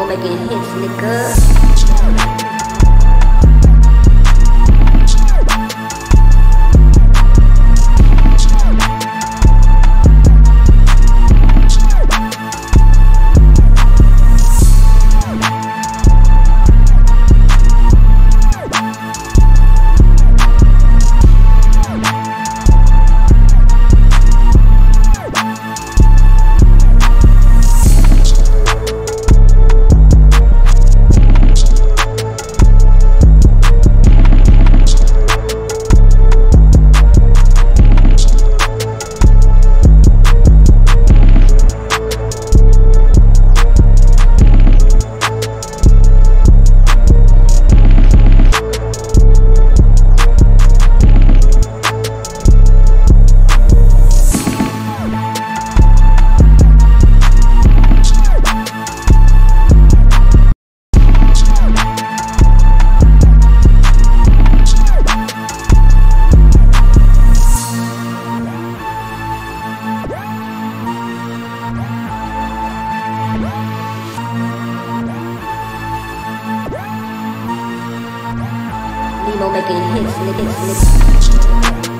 making hits, nigga. Nemo making hits, nigga, nigga.